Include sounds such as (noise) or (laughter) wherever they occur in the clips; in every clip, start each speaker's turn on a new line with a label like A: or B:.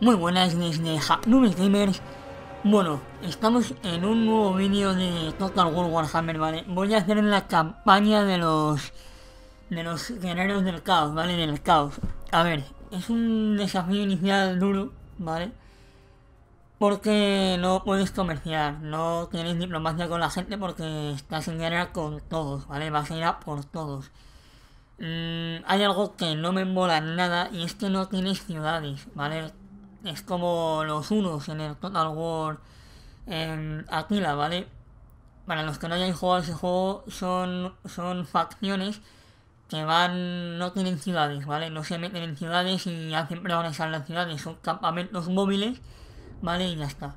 A: Muy buenas desde Nubes Gamers. Bueno, estamos en un nuevo vídeo de Total War Warhammer, ¿vale? Voy a hacer la campaña de los... De los guerreros del caos, ¿vale? Del caos. A ver, es un desafío inicial duro, ¿vale? Porque no puedes comerciar, no tienes diplomacia con la gente porque estás en guerra con todos, ¿vale? Vas a ir a por todos. Mm, hay algo que no me mola nada y es que no tienes ciudades, ¿vale? Es como los unos en el Total War Aquila, ¿vale? Para los que no hayan jugado ese juego, son, son facciones que van, no tienen ciudades, ¿vale? No se meten en ciudades y hacen progresar las ciudades, son campamentos móviles, ¿vale? Y ya está.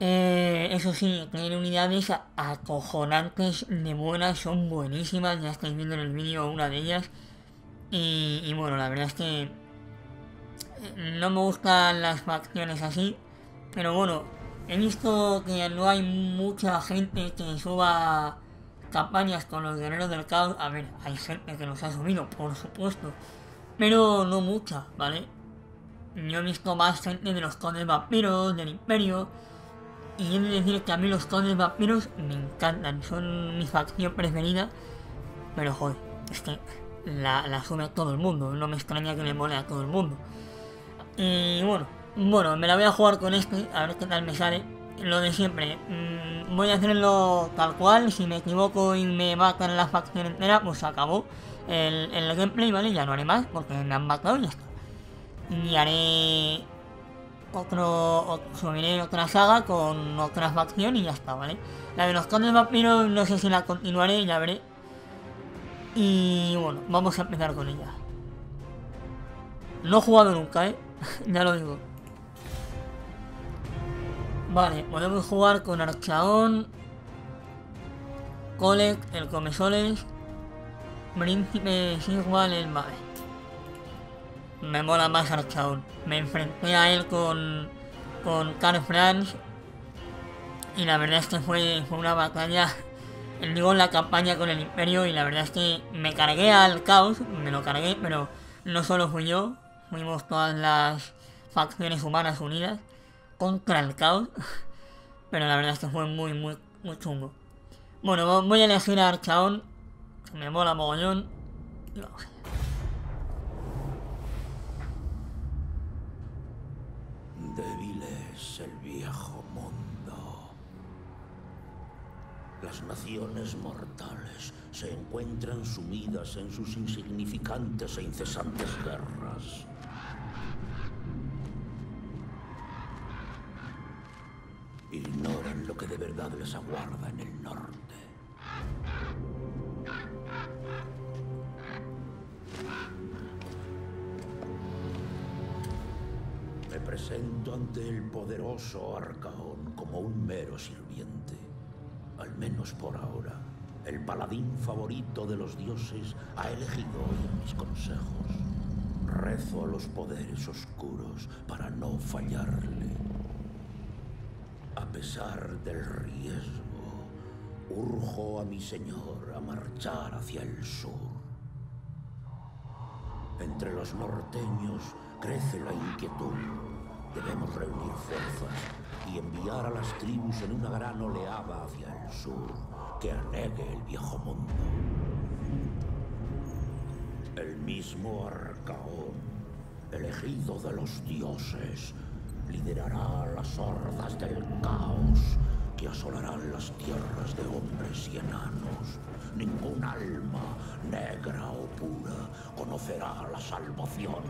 A: Eh, eso sí, tienen unidades acojonantes de buenas, son buenísimas, ya estáis viendo en el vídeo una de ellas. Y bueno, la verdad es que no me gustan las facciones así, pero bueno, he visto que no hay mucha gente que suba campañas con los guerreros del caos. A ver, hay gente que los ha subido, por supuesto, pero no mucha, ¿vale? Yo he visto más gente de los condes vampiros, del imperio, y he de decir que a mí los condes vampiros me encantan, son mi facción preferida, pero joder, es que la, la sube a todo el mundo, no me extraña que le mole a todo el mundo. Y bueno, bueno, me la voy a jugar con este, a ver qué tal me sale. Lo de siempre, mm, voy a hacerlo tal cual, si me equivoco y me matan la facción entera, pues acabó el, el gameplay, ¿vale? Ya no haré más porque me han matado y ya está. Y haré otro, subiré otra saga con otra facción y ya está, ¿vale? La de los condes vampiros no sé si la continuaré, ya veré. Y bueno, vamos a empezar con ella. No he jugado nunca, ¿eh? (laughs) ya lo digo. Vale, podemos jugar con Archaón, Colec, el Comesoles, Príncipe igual el Vale. Me mola más Archaón. Me enfrenté a él con, con Carl Franz y la verdad es que fue, fue una batalla, (laughs) digo la campaña con el Imperio y la verdad es que me cargué al caos, me lo cargué, pero no solo fui yo, fuimos todas las facciones humanas unidas contra el caos. (laughs) Pero la verdad es que fue muy, muy, muy chungo. Bueno, voy a elegir a Archaón. Que me mola mogollón.
B: Débil es el viejo mundo. Las naciones mortales se encuentran sumidas en sus insignificantes e incesantes guerras. Ignoran lo que de verdad les aguarda en el norte. Me presento ante el poderoso Arcaón como un mero sirviente, al menos por ahora. El paladín favorito de los dioses ha elegido hoy mis consejos. Rezo a los poderes oscuros para no fallarle. A pesar del riesgo, urjo a mi señor a marchar hacia el sur. Entre los norteños crece la inquietud. Debemos reunir fuerzas y enviar a las tribus en una gran oleada hacia el sur que anegue el viejo mundo. El mismo Arcaón, elegido de los dioses, liderará las hordas del caos que asolarán las tierras de hombres y enanos. Ningún alma, negra o pura, conocerá la salvación.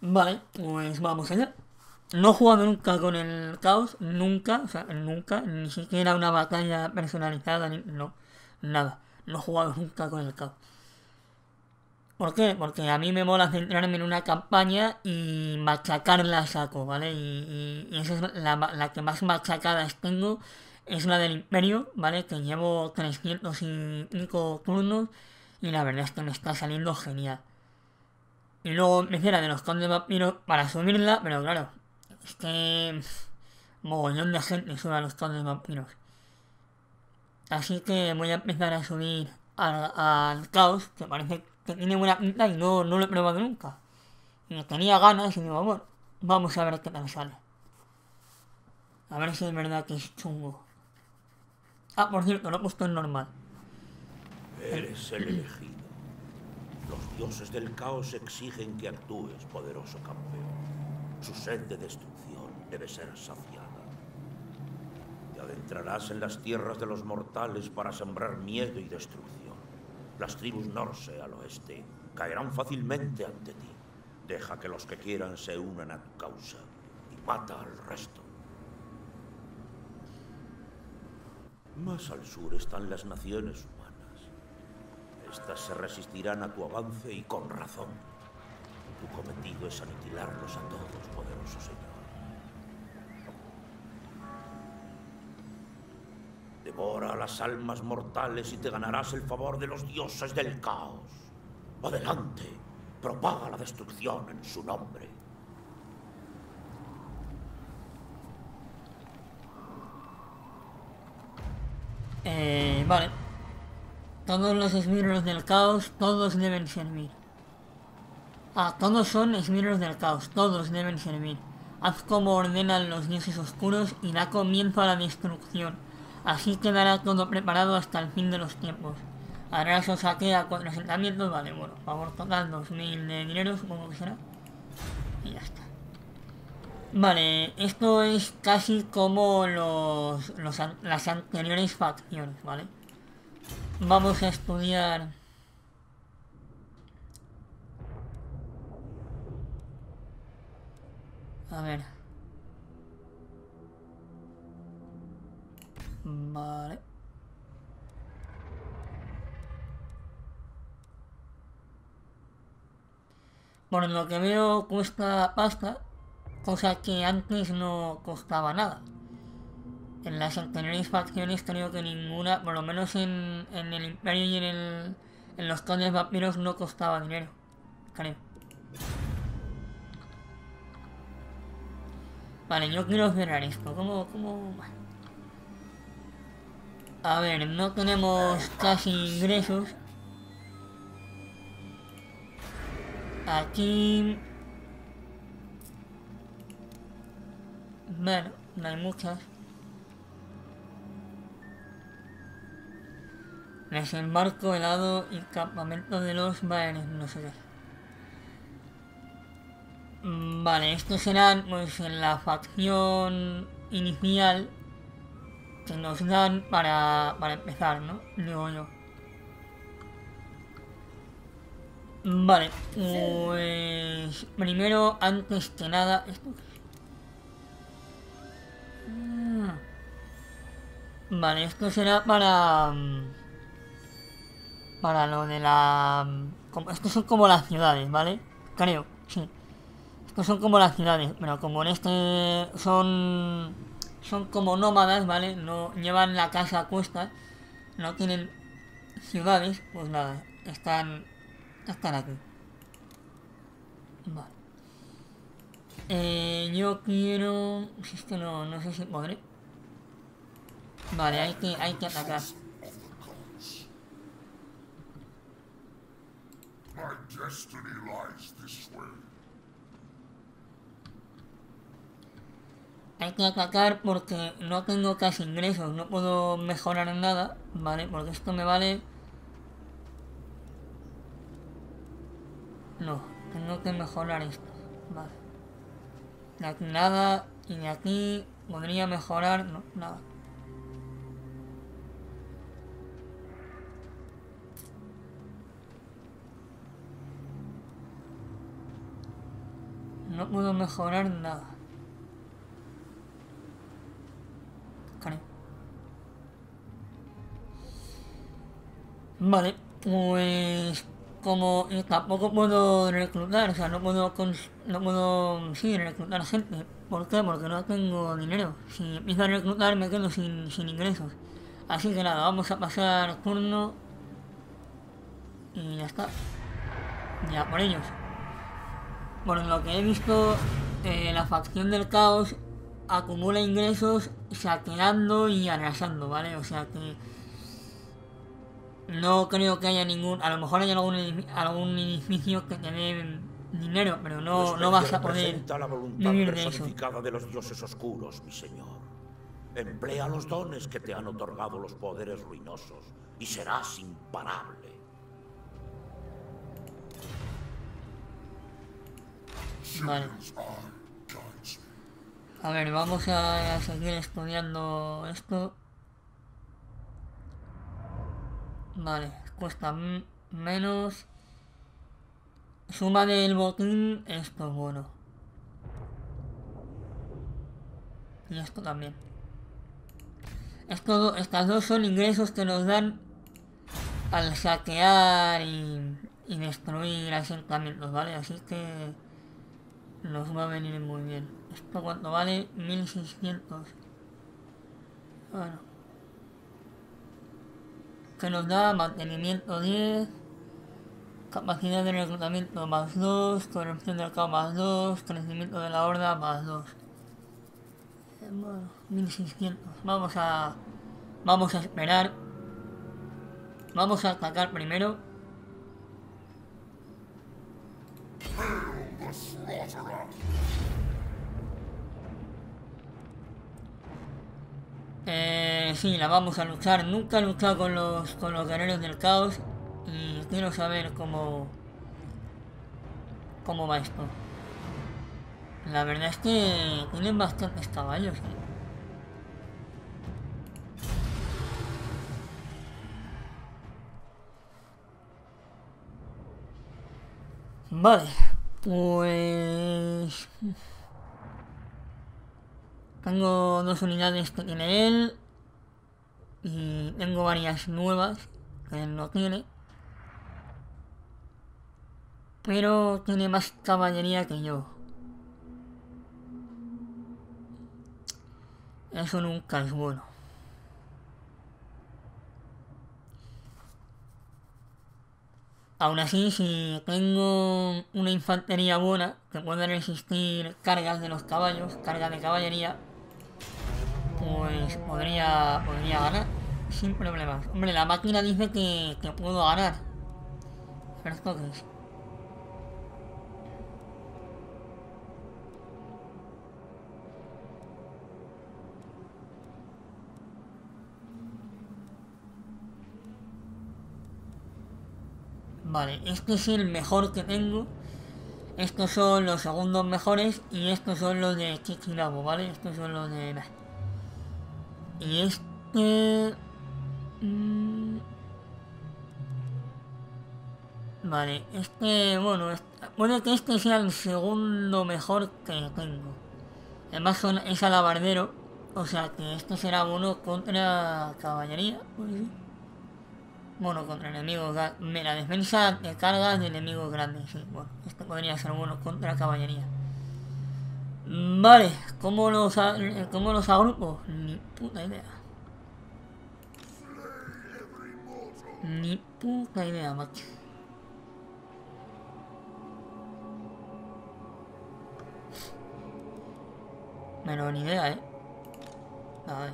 A: Vale, pues vamos allá. No he jugado nunca con el caos, nunca, o sea, nunca, ni siquiera una batalla personalizada, ni, no, nada. No he jugado nunca con el caos. ¿Por qué? Porque a mí me mola centrarme en una campaña y machacarla a saco, ¿vale? Y, esa es la, la, que más machacadas tengo, es la del Imperio, ¿vale? Que llevo 305 turnos y la verdad es que me está saliendo genial. Y luego me hiciera de los condes vampiros para subirla, pero claro, Es que... Mogollón de gente sube a los condes vampiros. Así que voy a empezar a subir al, caos, que parece que tiene buena pinta y no, no lo he probado nunca. Y tenía ganas y digo, bueno, vamos a ver qué tal sale. A ver si es verdad que es chungo. Ah, por cierto, lo he puesto en normal.
B: Eres el elegido. Los dioses del caos exigen que actúes, poderoso campeón. Su sed de destrucción debe ser saciada. Te adentrarás en las tierras de los mortales para sembrar miedo y destrucción. Las tribus Norse al oeste caerán fácilmente ante ti. Deja que los que quieran se unan a tu causa y mata al resto. Más al sur están las naciones humanas. Estas se resistirán a tu avance y con razón. Tu cometido es aniquilarlos a todos, poderoso Señor. Devora a las almas mortales y te ganarás el favor de los dioses del caos. Adelante, propaga la destrucción en su nombre.
A: Eh, vale. Todos los esbirros del caos, todos deben servir. Ah, todos son esbirros del caos, todos deben servir. Haz como ordenan los dioses oscuros y da comienzo a la destrucción. Así quedará todo preparado hasta el fin de los tiempos. Ahora eso saque a cuatro asentamientos, vale, bueno, favor total 2000 de dinero, supongo que será. Y ya está. Vale, esto es casi como los, las anteriores facciones, ¿vale? Vamos a estudiar... A ver. Vale. Por lo que veo cuesta pasta cosa que antes no costaba nada. En las anteriores facciones creo que ninguna, por lo menos en, el Imperio y en, en los condes vampiros no costaba dinero, creo. Vale, yo quiero cerrar esto, ¿cómo, cómo...? A ver, no tenemos casi ingresos. Aquí Bueno, no hay muchas. Desembarco helado y campamento de los Baeres, no sé qué. Mm, vale, estos serán pues la facción inicial que nos dan para, para empezar, ¿no? Digo yo. Vale, pues primero, antes que nada, esto Vale, esto será para... Para lo de la... Estos son como las ciudades, ¿vale? Creo, sí. Estos son como las ciudades, pero como en este son... Son como nómadas, ¿vale? No llevan la casa a cuestas, no tienen ciudades, pues nada, están... Están aquí. Vale. Eh, yo quiero... Si es que no, no sé si podré. Vale, hay que, hay que atacar. Hay que atacar porque no tengo casi ingresos, no puedo mejorar nada, ¿vale? Porque esto me vale... No, tengo que mejorar esto, vale. De aquí nada, y de aquí podría mejorar, no, nada. No puedo mejorar nada. Vale, pues como tampoco puedo reclutar, o sea, no puedo, no puedo, sí, reclutar gente. ¿Por qué? Porque no tengo dinero. Si empiezo a reclutar me quedo sin, sin ingresos. Así que nada, vamos a pasar turno y ya está. Ya por ellos. Por lo que he visto, eh, la facción del caos acumula ingresos saqueando y arrasando, ¿vale? O sea que no creo que haya ningún, a lo mejor hay algún, algún edificio que te dé dinero, pero no, no vas a poder
B: la voluntad
A: vivir de eso.
B: personificada de los dioses oscuros, mi señor. Emplea los dones que te han otorgado los poderes ruinosos y serás imparable.
A: Vale. A ver, vamos a seguir estudiando esto. Vale, cuesta menos. Suma del botín, esto bueno. Y esto también. Esto, estas dos son ingresos que nos dan al saquear y, y destruir asentamientos, ¿vale? Así que nos va a venir muy bien. ¿Esto cuánto vale? 1600. Bueno. Que nos da mantenimiento 10. Capacidad de reclutamiento más 2. Corrupción del caos más 2. Crecimiento de la horda más 2. Eh, Bueno, 1600. Vamos a... Vamos a esperar. Vamos a atacar primero. Eh, sí, la vamos a luchar. Nunca he luchado con los, con los guerreros del caos. Y quiero saber cómo... Cómo va esto. La verdad es que tienen bastantes caballos. ¿eh? Vale, pues... Tengo dos unidades que tiene él. Y tengo varias nuevas que él no tiene. Pero tiene más caballería que yo. Eso nunca es bueno. Aún así, si tengo una infantería buena que pueda resistir cargas de los caballos, cargas de caballería, pues podría, podría ganar sin problemas. Hombre, la máquina dice que, que puedo ganar. Pero esto es. Vale, este es el mejor que tengo. Estos son los segundos mejores y estos son los de Kikirabo, ¿vale? Estos son los de... Y este... mm, Vale, este, bueno, este- puede que este sea el segundo mejor que tengo. Además son, es alabardero, o sea que este será uno contra caballería, pues. Bueno, contra enemigos grandes. Mira, defensa de cargas de enemigos grandes, sí. Bueno, este podría ser bueno contra caballería. Vale, ¿cómo los, eh, ¿cómo los agrupo? Ni puta idea. Ni puta idea, macho. Pero ni idea, eh. A ver.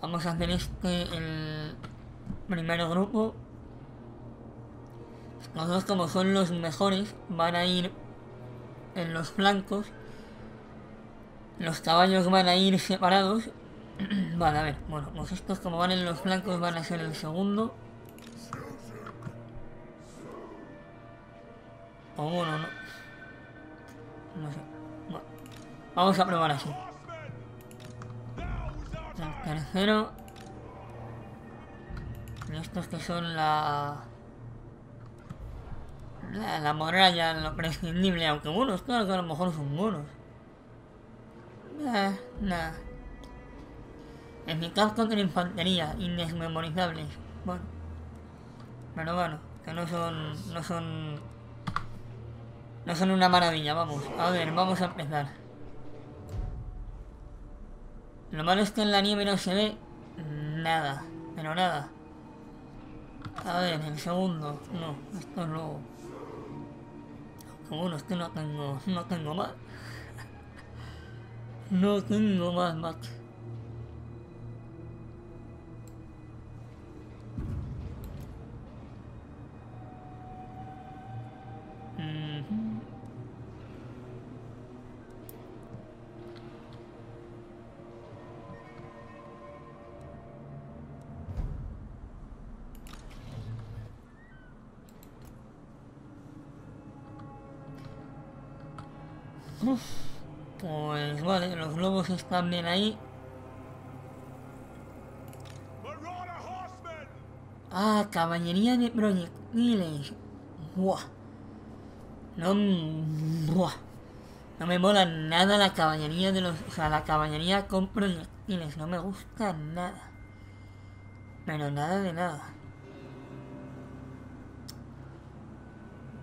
A: Vamos a hacer este, el primer grupo. Los dos como son los mejores van a ir en los flancos. Los caballos van a ir separados. (clears throat) vale, a ver, bueno, pues estos como van en los flancos van a ser el segundo. O bueno, no. No sé. Bueno, vamos a probar así. El tercero. Y estos que son la. La, la lo prescindible, aunque bueno, estos que a lo mejor son buenos. Nah, nah. Eficaz contra infantería, indesmemorizables. Bueno. Pero bueno, que no son. no son. No son una maravilla, vamos. A ver, vamos a empezar. Lo malo es que en la nieve no se ve nada, pero nada. A ver, el segundo. No, esto es luego. bueno, es que no tengo, no tengo más. (laughs) No tengo más, macho. Bien ahí. Ah, caballería de proyectiles. Buah. No, buah. No me mola nada la caballería de los... O sea, la caballería con proyectiles. No me gusta nada. Pero nada de nada.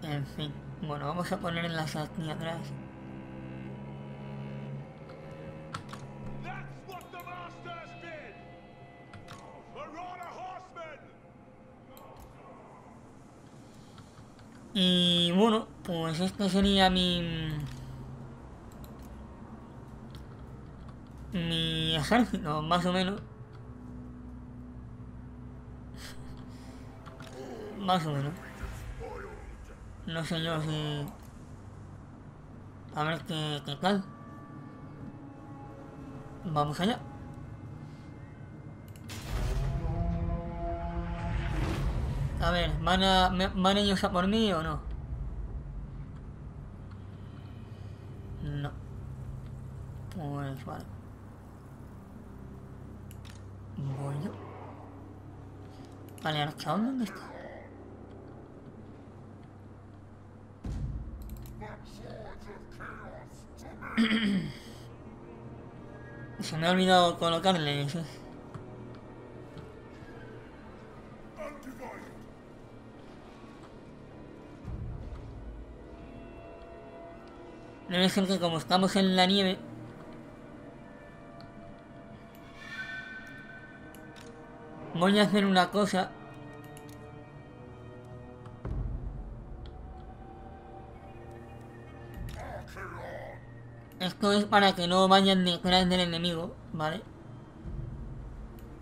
A: En fin. Bueno, vamos a poner en las aquí atrás. Pues sería mi... Mi ejército, más o menos. Más o menos. No sé yo si... A ver qué, qué tal. Vamos allá. A ver, ¿van, a, ¿van ellos a por mí o? No. Pues vale. Voy yo. Vale, Archaón, ¿dónde está? (coughs) Se me ha olvidado colocarle eso. Debe ser que como estamos en la nieve... Voy a hacer una cosa. Esto es para que no vayan detrás del enemigo, ¿vale?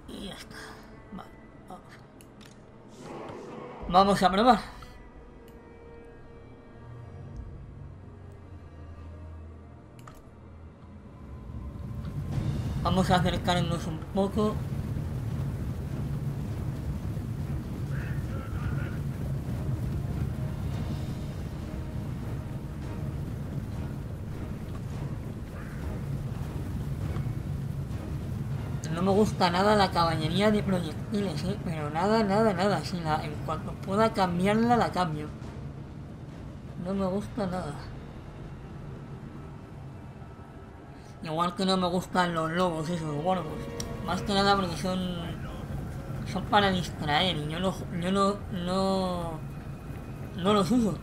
A: Y ya está. Vale, vamos. Vamos a probar. Vamos a acercarnos un poco. Nada la caballería de proyectiles, ¿eh? Pero nada, nada, nada. Si la, en cuanto pueda cambiarla, la cambio. No me gusta nada. Igual que no me gustan los lobos esos gordos. Más que nada porque son... Son para distraer y yo no... Yo no... No, no los uso.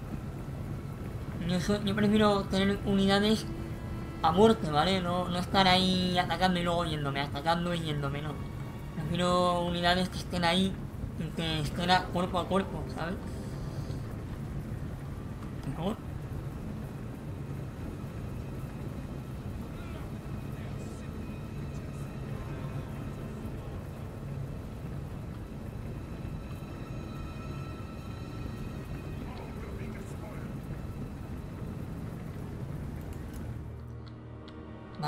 A: Yo, yo prefiero tener unidades a muerte, ¿vale? No, no estar ahí atacando y luego yéndome, atacando y yéndome, no. Prefiero unidades que estén ahí y que estén a cuerpo a cuerpo, ¿sabes? Pero bueno.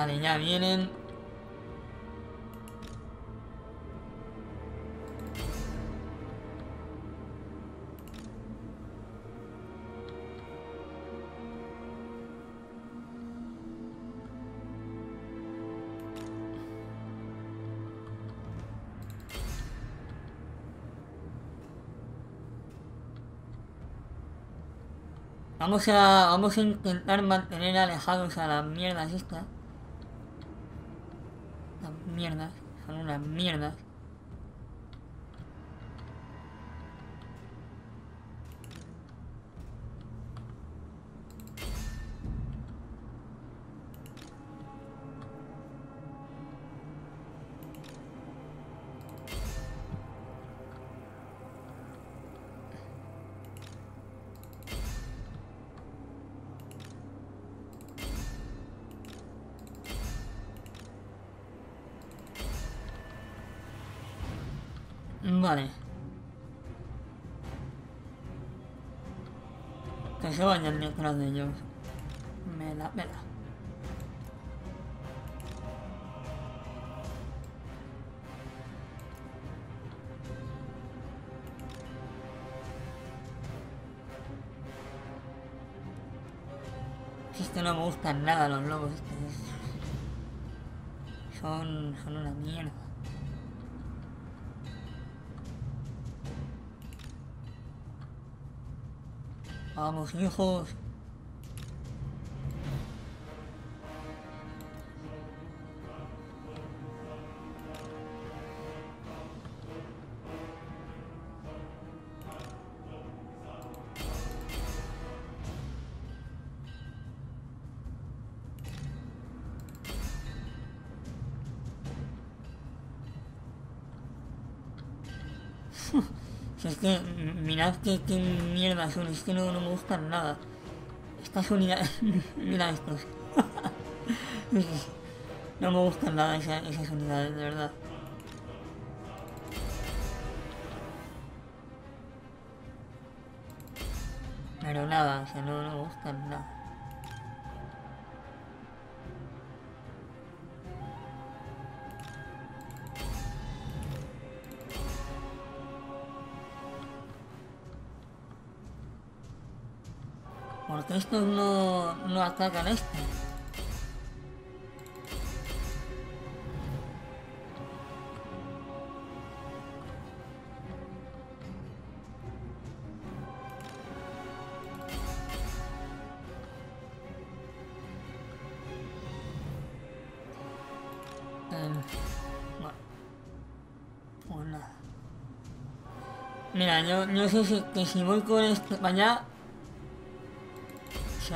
A: Vale, ya vienen. Vamos a, vamos a intentar mantener alejados a las mierdas estas. Mierdas, son unas mierdas. Se vayan detrás de ellos. Me la pela. Es que no me gustan nada los lobos. Son, son una mierda. Vamos, hijos. (laughs) Es que, mirad qué, qué mierda son, es que no, me gustan nada. Estas unidades, (laughs) mira estos. (laughs) no me gustan nada esa- esas unidades, de verdad. Pero nada, o sea, no, no me gustan nada. Estos no, no atacan esto. Em. Pues. Mira, yo, yo sé si- que si voy con este para allá,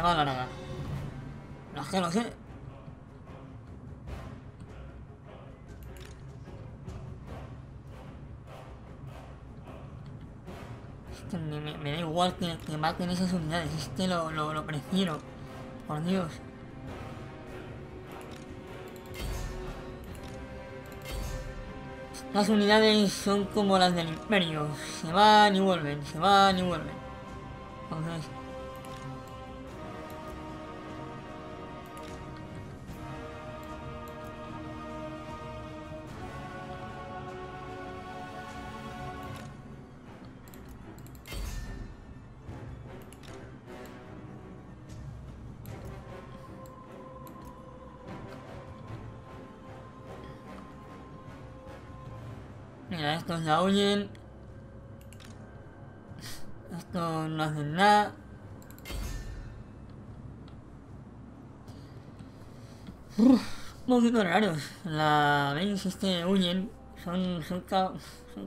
A: se va a alargar. No sé. Es que me, da igual que, que maten esas unidades, es que lo, lo, lo prefiero. Por Dios. Las unidades son como las del imperio, se van y vuelven, se van y vuelven. Entonces, Ya huyen. Estos no hacen nada. Un poquito raros. La veis, este huyen. Son, son, ca- son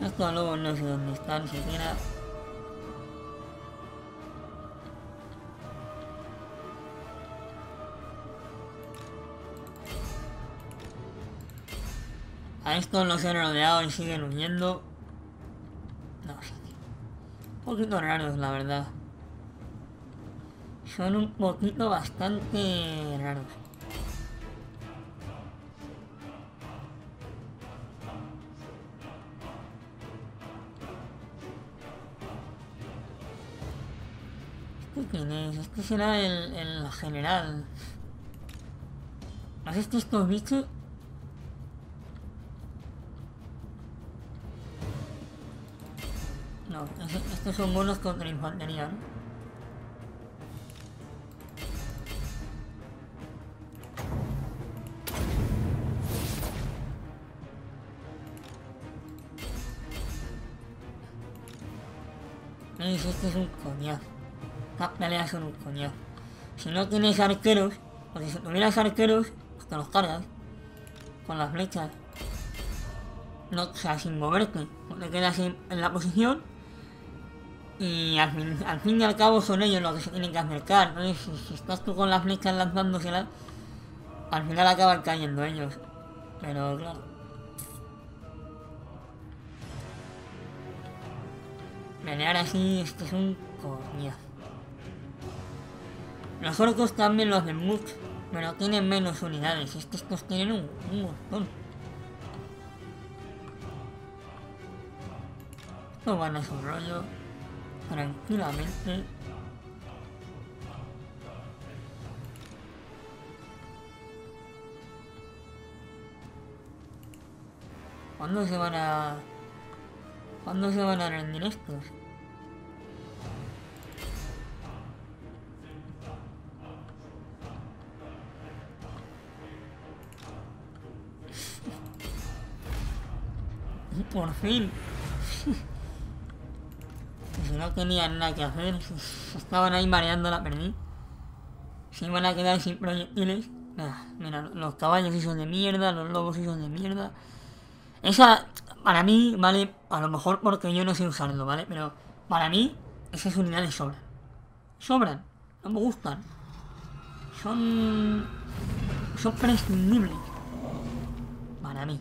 A: Estos lobos no sé dónde están siquiera. A estos los he rodeado y siguen huyendo. No sé. Un poquito raros, la verdad. Son un poquito bastante raros. Quién es? Este será el, el general. ¿Has visto estos bichos? No, estos son monos contra infantería, ¿no? Es, este es un coñazo. Peleas son un coñazo. Si no tienes arqueros, porque si tuvieras arqueros, pues te los cargas. Con las flechas. No, o sea, sin moverte. Te quedas en, la posición. Y al fin, y al cabo son ellos los que se tienen que acercar. Entonces, si, si estás tú con las flechas lanzándoselas, al final acaban cayendo ellos. Pero claro. Pelear así, esto es un coñazo. Los orcos también lo hacen mucho, pero tienen menos unidades. Estos, estos tienen un, un montón. Esto van a su rollo tranquilamente. ¿Cuándo se van a... ¿Cuándo se van a rendir estos? Por fin. (laughs) si no tenían nada que hacer, (laughs) estaban ahí mareando la perdí. Se iban a quedar sin proyectiles. Mira, los caballos son de mierda, los lobos son de mierda. Esa, para mí, vale, a lo mejor porque yo no sé usarlo, ¿vale? Pero para mí, esas unidades sobran. Sobran, no me gustan. Son... Son prescindibles. Para mí.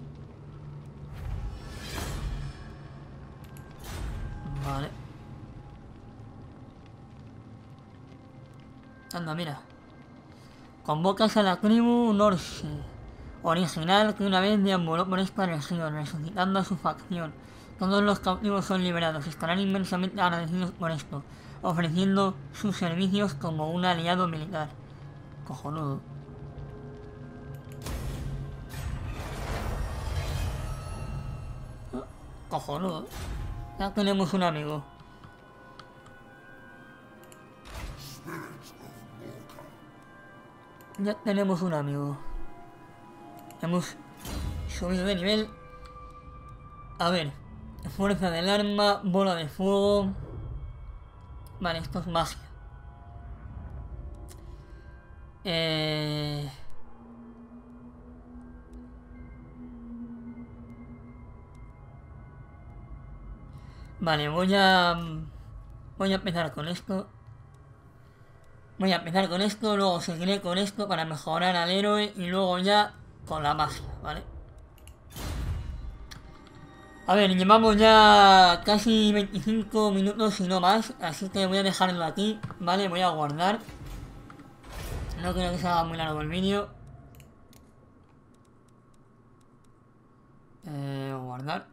A: Mira. Convocas a la tribu Norse, original que una vez deambuló por esta región, resucitando a su facción. Todos los cautivos son liberados, estarán inmensamente agradecidos por esto, ofreciendo sus servicios como un aliado militar. Cojonudo. Cojonudo. Ya tenemos un amigo. Ya tenemos un amigo. Hemos subido de nivel. A ver. Fuerza del arma, bola de fuego. Vale, esto es magia. Eh... Vale, voy a... Voy a empezar con esto. Voy a empezar con esto, luego seguiré con esto para mejorar al héroe y luego ya con la magia, ¿vale? A ver, llevamos ya casi 25 minutos y no más, así que voy a dejarlo aquí, ¿vale? Voy a guardar. No creo que se haga muy largo el vídeo. Eh, guardar.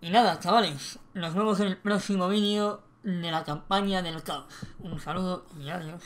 A: Y nada, chavales, nos vemos en el próximo vídeo de la campaña del caos. Un saludo y adiós.